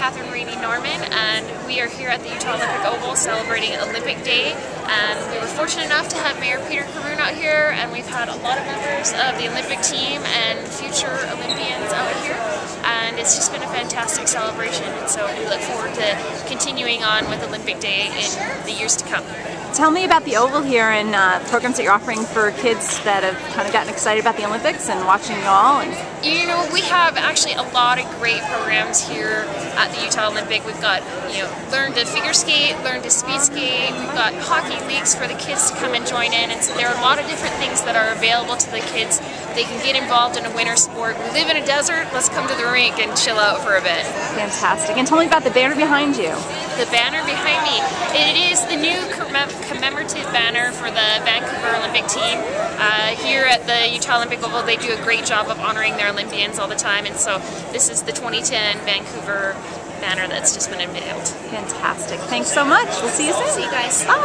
Catherine Raney Norman, and we are here at the Utah Olympic Oval celebrating Olympic Day. And we were fortunate enough to have Mayor Peter Corroon out here, and we've had a lot of members of the Olympic team and future Olympians out here. And it's just been a fantastic celebration, and so we look forward to continuing on with Olympic Day in the years to come. Tell me about the Oval here and uh, programs that you're offering for kids that have kind of gotten excited about the Olympics and watching you all. And... You know, we have actually a lot of great programs here at the Utah Olympic. We've got, you know, learn to figure skate, learn to speed skate. We've got hockey leagues for the kids to come and join in. And so there are a lot of different things that are available to the kids. They can get involved in a winter sport. We live in a desert. Let's come to the rink and chill out for a bit. Fantastic. And tell me about the banner behind you. The banner behind me. It is the new commemorative banner for the Vancouver Olympic team. Uh, here at the Utah Olympic Oval, they do a great job of honoring their Olympians all the time, and so this is the 2010 Vancouver banner that's just been unveiled. Fantastic. Thanks so much. We'll see you soon. See you guys. Bye.